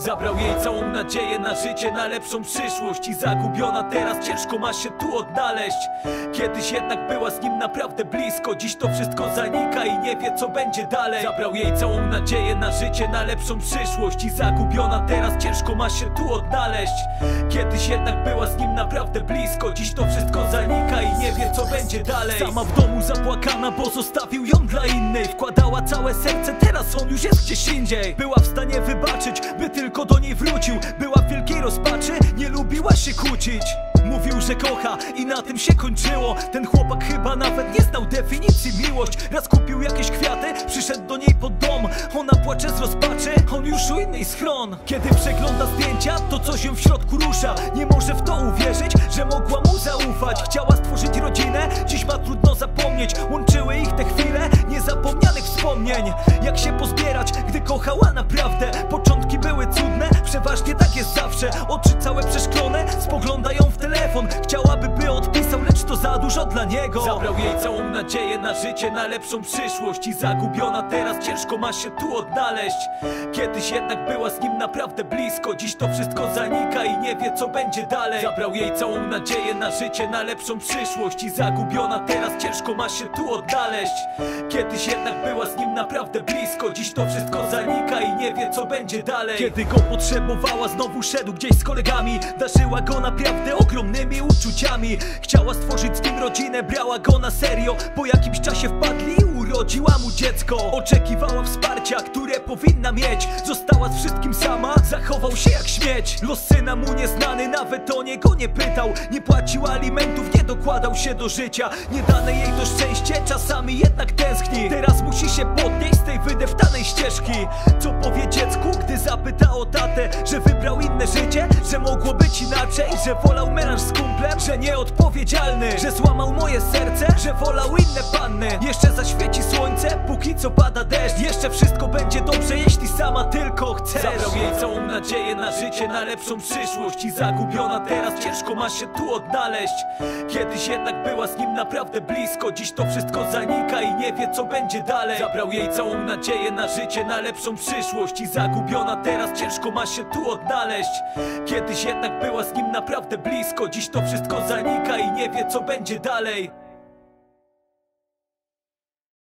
Zabrał jej całą nadzieję na życie, na lepszą przyszłość. I zagubiona teraz ciężko ma się tu odnaleźć. Kiedyś jednak była z nim naprawdę blisko. Dziś to wszystko zanika i nie wie co będzie dalej. Zabrał jej całą nadzieję na życie, na lepszą przyszłość. I zagubiona teraz ciężko ma się tu odnaleźć. Kiedyś jednak była z nim naprawdę blisko. Dziś to wszystko zanika i nie wie co będzie dalej. Sama w domu zapłakana, bo zostawił ją dla innej. Wkładała całe serce, teraz on już jest gdzieś indziej. Była w stanie wybaczyć, wrócił Była w wielkiej rozpaczy, nie lubiła się kłócić. Mówił, że kocha i na tym się kończyło. Ten chłopak chyba nawet nie znał definicji miłość. Raz kupił jakieś kwiaty, przyszedł do niej pod dom. Ona płacze z rozpaczy, on już u innej schron. Kiedy przegląda zdjęcia, to coś ją w środku rusza. Nie może w to uwierzyć, że mogła mu zaufać. Chciała stworzyć rodzinę, dziś ma trudno zapomnieć. Łączyły ich te chwile niezapomnianych wspomnień. Jak się pozbierać, gdy kochała naprawdę Oczy całe przeszklone, dla niego. Zabrał jej całą nadzieję na życie, na lepszą przyszłość. I zagubiona teraz ciężko ma się tu odnaleźć. Kiedyś jednak była z nim naprawdę blisko. Dziś to wszystko zanika i nie wie co będzie dalej. Zabrał jej całą nadzieję na życie, na lepszą przyszłość. I zagubiona teraz ciężko ma się tu odnaleźć. Kiedyś jednak była z nim naprawdę blisko. Dziś to wszystko zanika i nie wie co będzie dalej. Kiedy go potrzebowała znowu szedł gdzieś z kolegami. Darzyła go naprawdę ogromnymi uczuciami. Chciała stworzyć z nim rodzinę, brała go na serio. Po jakimś czasie wpadli i urodziła mu dziecko. Oczekiwała wsparcia, które powinna mieć. Została z wszystkim sama, zachował się jak śmieć. Los syna mu nieznany, nawet o niego nie pytał. Nie płacił alimentów, nie dokładał się do życia. Nie dane jej to szczęście, czasami jednak tęskni. Teraz musi się podnieść z tej wydeptanej ścieżki. Co powie dziecku, zapyta o tatę Że wybrał inne życie, że mogło być inaczej Że wolał melanż z kumplem, że nieodpowiedzialny Że złamał moje serce, że wolał inne panny. Jeszcze zaświeci słońce, póki co pada deszcz. Jeszcze wszystko będzie dobrze, jeśli sama tylko chcesz. Zabrał jej całą nadzieję na życie, na lepszą przyszłość I zagubiona teraz ciężko ma się tu odnaleźć. Kiedyś jednak była z nim naprawdę blisko Dziś to wszystko zanika i nie wie co będzie dalej. Zabrał jej całą nadzieję na życie, na lepszą przyszłość I zagubiona teraz ciężko ma się tu odnaleźć. Kiedyś jednak była z nim naprawdę blisko. Dziś to wszystko zanika i nie wie co będzie dalej